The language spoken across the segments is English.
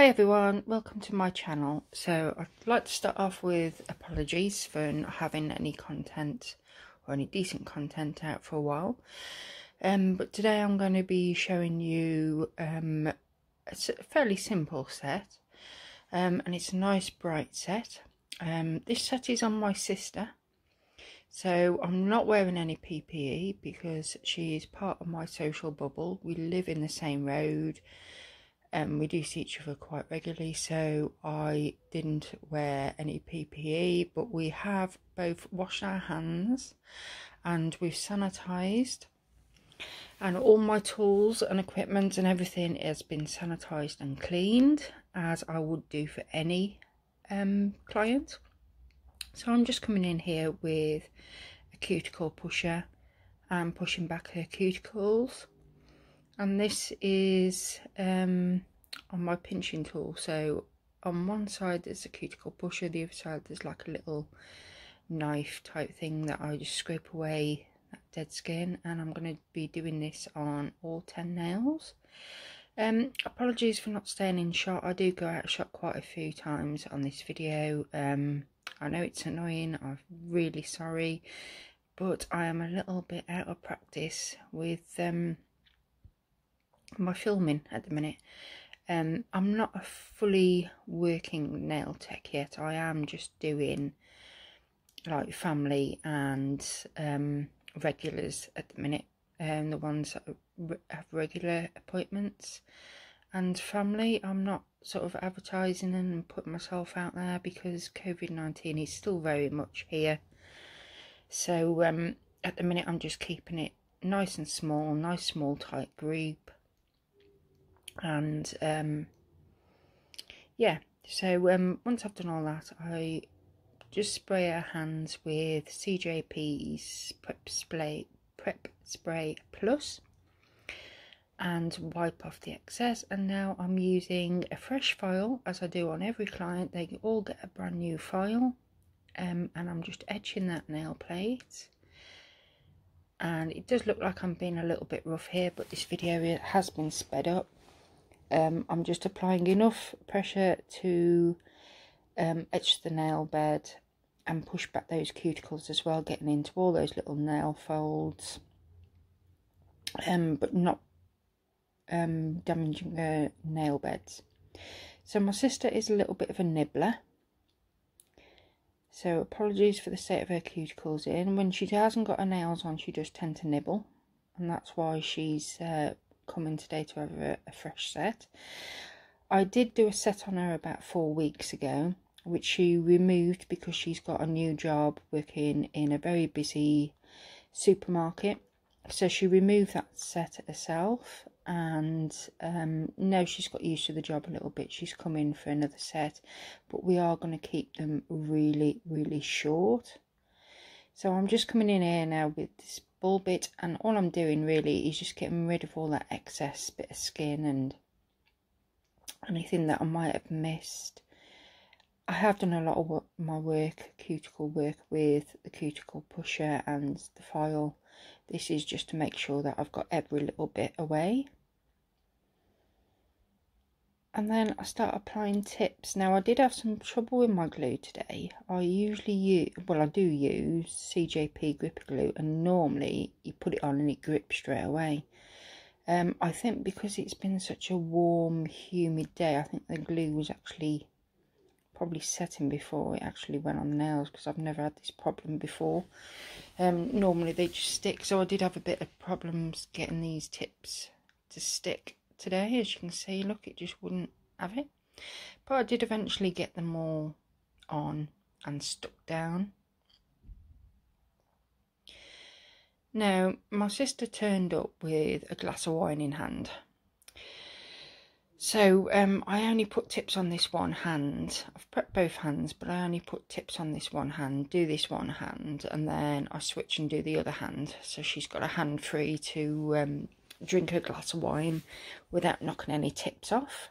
Hi everyone, welcome to my channel. So I'd like to start off with apologies for not having any content or any decent content out for a while. Um, but today I'm going to be showing you um, a fairly simple set um, and it's a nice bright set. Um, this set is on my sister so I'm not wearing any PPE because she is part of my social bubble. We live in the same road and we do see each other quite regularly so I didn't wear any PPE but we have both washed our hands and we've sanitized. And all my tools and equipment and everything has been sanitized and cleaned as I would do for any um, client. So I'm just coming in here with a cuticle pusher and pushing back her cuticles and this is um, on my pinching tool. So on one side there's a cuticle pusher the other side there's like a little knife type thing that I just scrape away that dead skin. And I'm going to be doing this on all 10 nails. Um apologies for not staying in shot. I do go out of shot quite a few times on this video. Um I know it's annoying. I'm really sorry. But I am a little bit out of practice with um my filming at the minute. Um, I'm not a fully working nail tech yet. I am just doing like family and um, regulars at the minute. Um, the ones that have regular appointments and family. I'm not sort of advertising and putting myself out there because COVID-19 is still very much here. So um, at the minute I'm just keeping it nice and small, nice small tight group and um, yeah so um, once I've done all that I just spray our hands with CJP's prep spray prep spray plus and wipe off the excess. And now I'm using a fresh file as I do on every client. They all get a brand new file. Um, and I'm just etching that nail plate. And it does look like I'm being a little bit rough here but this video has been sped up um, I'm just applying enough pressure to um, etch the nail bed and push back those cuticles as well, getting into all those little nail folds, um, but not um, damaging the nail beds. So my sister is a little bit of a nibbler. So apologies for the state of her cuticles in. When she hasn't got her nails on, she does tend to nibble. And that's why she's uh, coming today to have a, a fresh set. I did do a set on her about four weeks ago, which she removed because she's got a new job working in a very busy supermarket. So she removed that set herself and um, now she's got used to the job a little bit. She's come in for another set, but we are going to keep them really, really short. So I'm just coming in here now with this ball bit and all I'm doing really is just getting rid of all that excess bit of skin and anything that I might have missed. I have done a lot of work, my work, cuticle work with the cuticle pusher and the file. This is just to make sure that I've got every little bit away and then I start applying tips. Now I did have some trouble with my glue today. I usually use, well I do use CJP gripper glue and normally you put it on and it grips straight away. Um, I think because it's been such a warm, humid day, I think the glue was actually probably setting before it actually went on the nails because I've never had this problem before. Um, normally they just stick, so I did have a bit of problems getting these tips to stick today as you can see look it just wouldn't have it but I did eventually get them all on and stuck down now my sister turned up with a glass of wine in hand so um, I only put tips on this one hand. I've prepped both hands, but I only put tips on this one hand, do this one hand, and then I switch and do the other hand. So she's got a hand free to um, drink a glass of wine without knocking any tips off.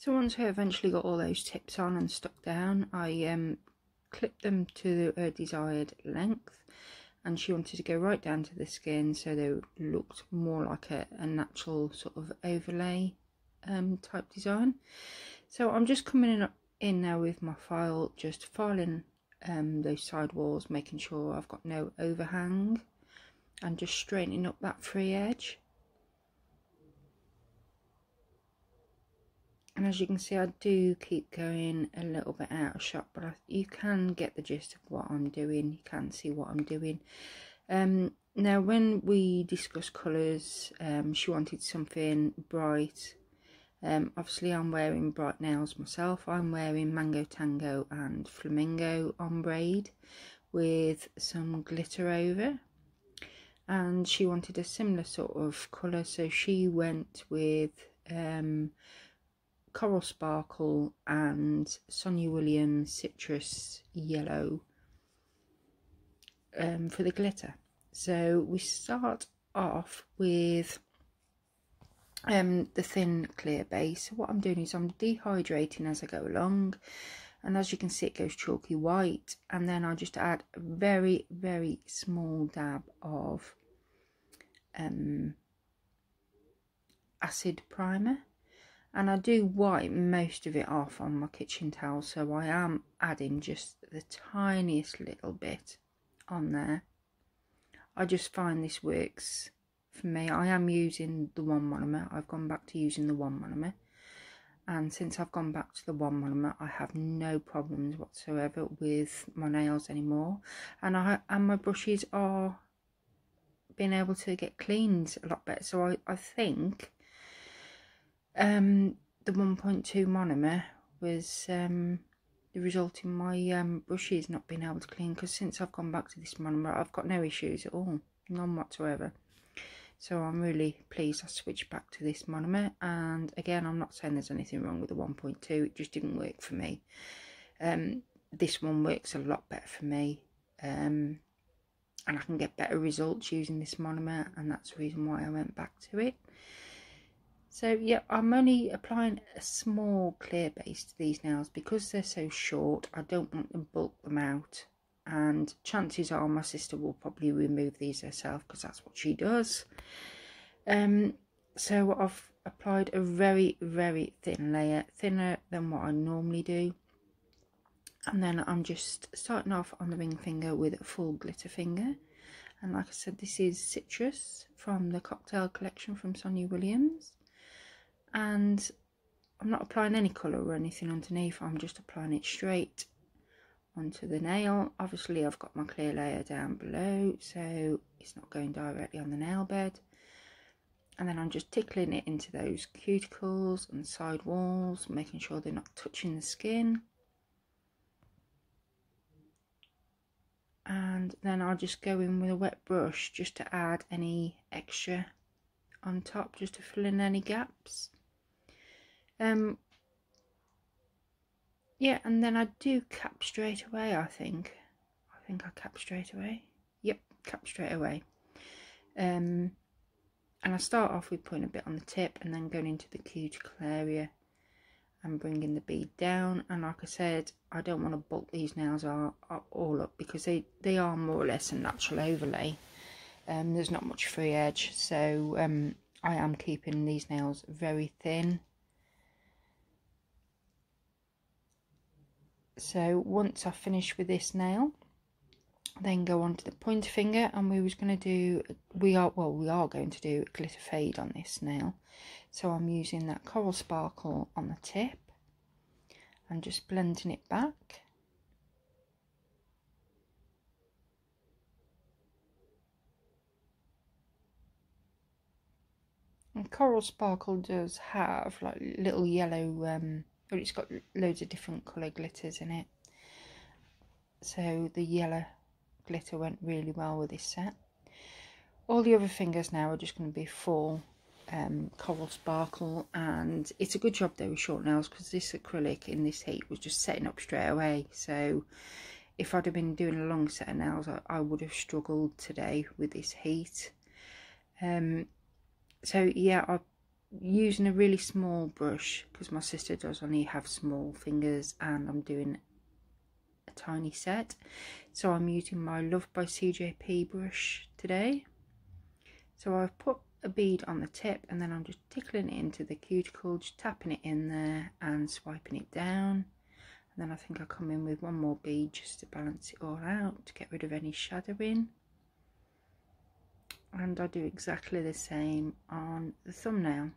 So once I eventually got all those tips on and stuck down, I um, clipped them to a desired length and she wanted to go right down to the skin so they looked more like a, a natural sort of overlay um, type design. So I'm just coming in, in now with my file, just filing um, those side walls, making sure I've got no overhang and just straightening up that free edge. And as you can see I do keep going a little bit out of shot but I, you can get the gist of what I'm doing. You can see what I'm doing. Um, now when we discussed colours um, she wanted something bright. Um, obviously I'm wearing bright nails myself. I'm wearing Mango Tango and Flamingo on braid with some glitter over. And she wanted a similar sort of colour so she went with um, Coral Sparkle and Sonia Williams Citrus Yellow um, for the glitter. So we start off with um, the thin clear base. So what I'm doing is I'm dehydrating as I go along and as you can see it goes chalky white and then I just add a very very small dab of um, acid primer and I do wipe most of it off on my kitchen towel so I am adding just the tiniest little bit on there. I just find this works for me. I am using the one monomer. I've gone back to using the one monomer. And since I've gone back to the one monomer I have no problems whatsoever with my nails anymore. And I and my brushes are being able to get cleaned a lot better. So I, I think um, the 1.2 monomer was um, the result in my um, brushes not being able to clean because since I've gone back to this monomer I've got no issues at all, none whatsoever. So I'm really pleased I switched back to this monomer and again I'm not saying there's anything wrong with the 1.2, it just didn't work for me. Um, this one works a lot better for me um, and I can get better results using this monomer and that's the reason why I went back to it. So yeah, I'm only applying a small clear base to these nails because they're so short. I don't want to bulk them out. And chances are my sister will probably remove these herself because that's what she does. Um, so I've applied a very, very thin layer, thinner than what I normally do. And then I'm just starting off on the ring finger with a full glitter finger. And like I said, this is Citrus from the Cocktail Collection from Sonia Williams and I'm not applying any colour or anything underneath I'm just applying it straight onto the nail. Obviously I've got my clear layer down below so it's not going directly on the nail bed. And then I'm just tickling it into those cuticles and side walls making sure they're not touching the skin. And then I'll just go in with a wet brush just to add any extra on top just to fill in any gaps um, yeah, and then I do cap straight away, I think. I think I cap straight away. Yep, cap straight away. Um, and I start off with putting a bit on the tip and then going into the cuticle area and bringing the bead down. And like I said, I don't want to bulk these nails all, all up because they, they are more or less a natural overlay. Um, there's not much free edge, so um, I am keeping these nails very thin so once I finish with this nail then go on to the pointer finger and we was going to do we are well we are going to do a glitter fade on this nail. So I'm using that coral sparkle on the tip and just blending it back. And coral sparkle does have like little yellow um, but it's got loads of different colour glitters in it. So the yellow glitter went really well with this set. All the other fingers now are just going to be full um, coral sparkle and it's a good job they were short nails because this acrylic in this heat was just setting up straight away. So if I'd have been doing a long set of nails I, I would have struggled today with this heat. Um, so yeah I using a really small brush because my sister does only have small fingers and I'm doing a tiny set. So I'm using my Love by CJP brush today. So I've put a bead on the tip and then I'm just tickling it into the cuticle just tapping it in there and swiping it down. And then I think I'll come in with one more bead just to balance it all out to get rid of any shadowing and I do exactly the same on the thumbnail.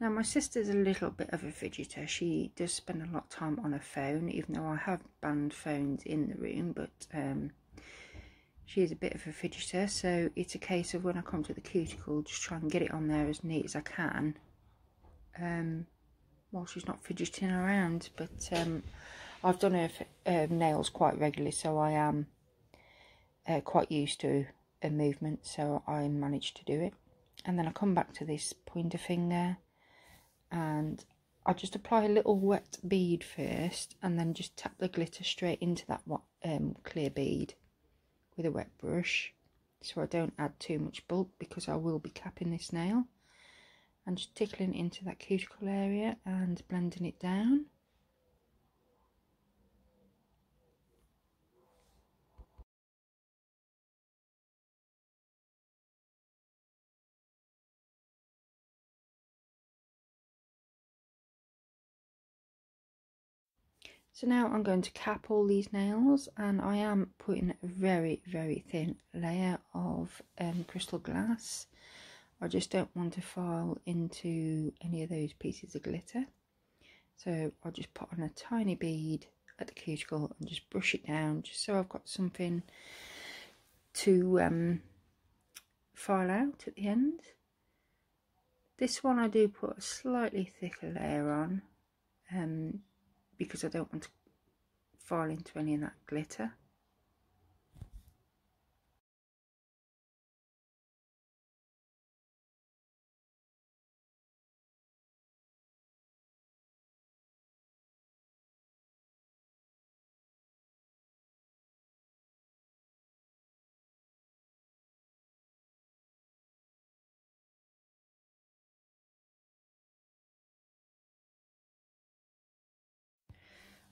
Now my sister's a little bit of a fidgeter. She does spend a lot of time on her phone, even though I have banned phones in the room, but um, she is a bit of a fidgeter, so it's a case of when I come to the cuticle, just try and get it on there as neat as I can, um, while she's not fidgeting around, but um, I've done her uh, nails quite regularly, so I am uh, quite used to a movement, so I managed to do it. And then I come back to this pointer finger, and I just apply a little wet bead first, and then just tap the glitter straight into that um, clear bead with a wet brush, so I don't add too much bulk because I will be capping this nail. And just tickling into that cuticle area and blending it down. So now I'm going to cap all these nails and I am putting a very, very thin layer of um, crystal glass. I just don't want to file into any of those pieces of glitter. So I'll just put on a tiny bead at the cuticle and just brush it down just so I've got something to um, file out at the end. This one I do put a slightly thicker layer on um, because I don't want to fall into any of that glitter.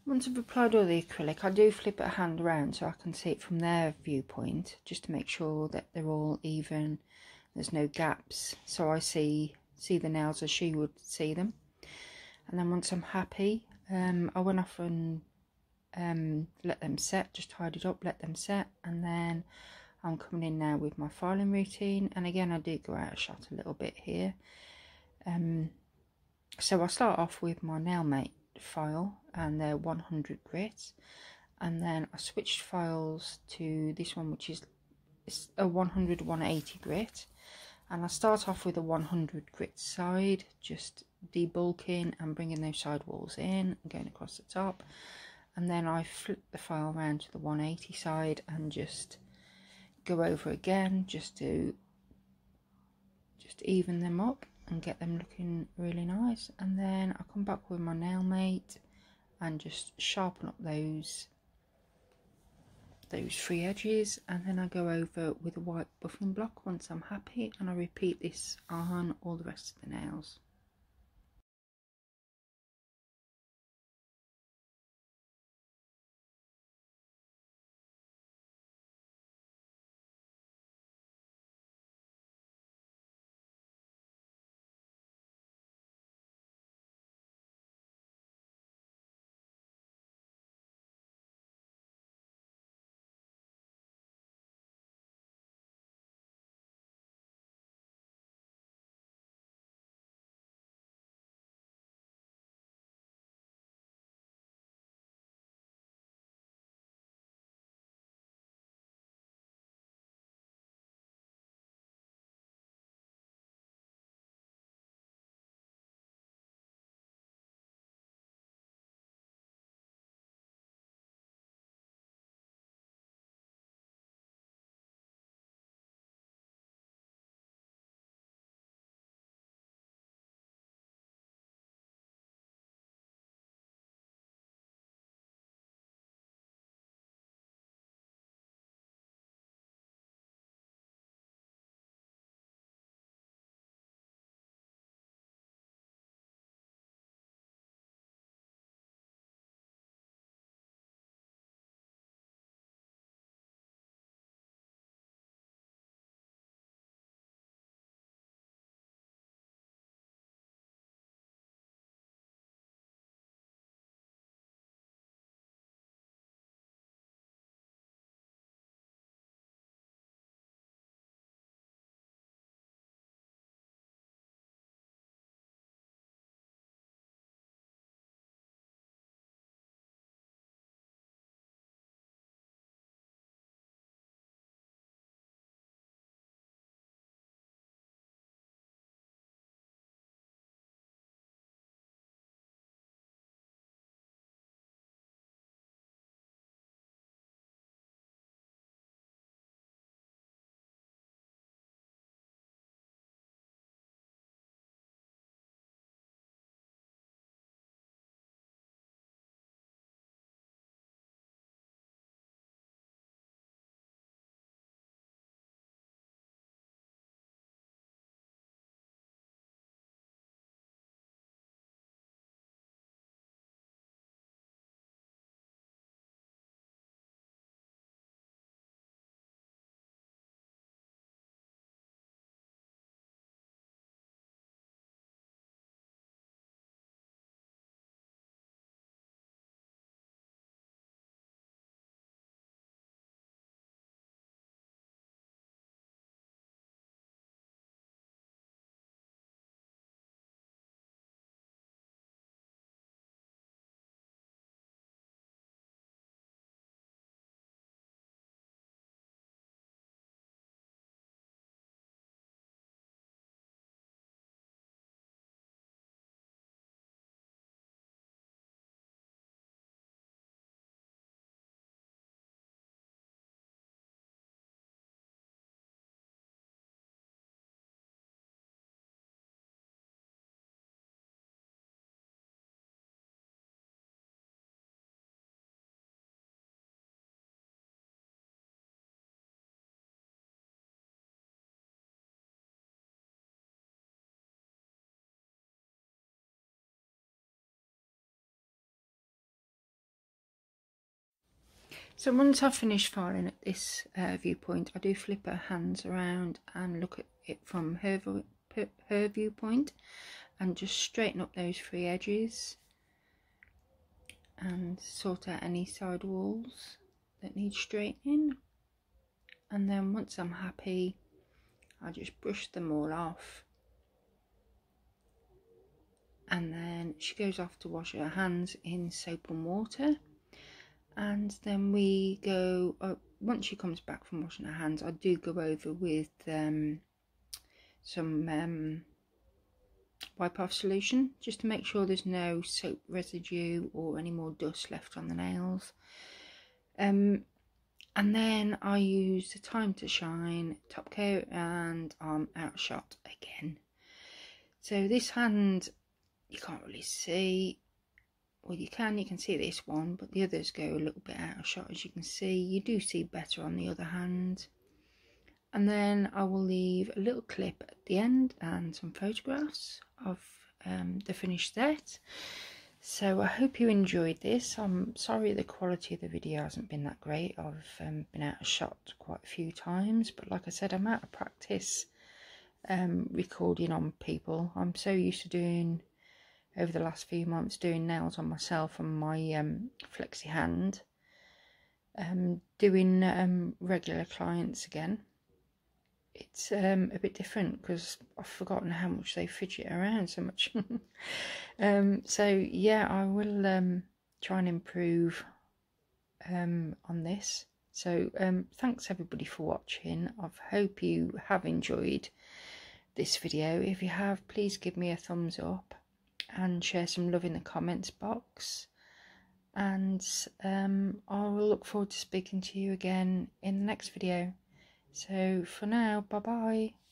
Once I've applied all the acrylic, I do flip a hand around so I can see it from their viewpoint, just to make sure that they're all even, there's no gaps, so I see see the nails as she would see them. And then once I'm happy, um, I went off and um, let them set, just tied it up, let them set, and then I'm coming in now with my filing routine, and again I do go out of shot a little bit here. Um, so I start off with my Nailmate file and they're 100 grit. And then I switched files to this one which is a 100 180 grit. And I start off with a 100 grit side just debulking and bringing those side walls in and going across the top. And then I flip the file around to the 180 side and just go over again just to just even them up and get them looking really nice and then I come back with my Nailmate and just sharpen up those those free edges and then I go over with a white buffing block once I'm happy and I repeat this on all the rest of the nails. So once I've finished filing at this uh, viewpoint, I do flip her hands around and look at it from her, her viewpoint and just straighten up those three edges and sort out any side walls that need straightening. And then once I'm happy I just brush them all off. And then she goes off to wash her hands in soap and water and then we go uh, once she comes back from washing her hands I do go over with um, some um, wipe off solution just to make sure there's no soap residue or any more dust left on the nails. Um, and then I use the time to shine top coat and I'm out shot again. So this hand you can't really see well you can you can see this one but the others go a little bit out of shot as you can see. You do see better on the other hand. And then I will leave a little clip at the end and some photographs of um, the finished set. So I hope you enjoyed this. I'm sorry the quality of the video hasn't been that great. I've um, been out of shot quite a few times but like I said I'm out of practice um, recording on people. I'm so used to doing over the last few months doing nails on myself and my um, flexi hand. Um, doing um, regular clients again. It's um, a bit different because I've forgotten how much they fidget around so much. Um, so yeah I will um, try and improve um, on this. So thanks everybody for watching. I hope you have enjoyed this video. If you have please give me a thumbs up and share some love in the comments box. And um, I will look forward to speaking to you again in the next video. So for now, bye bye.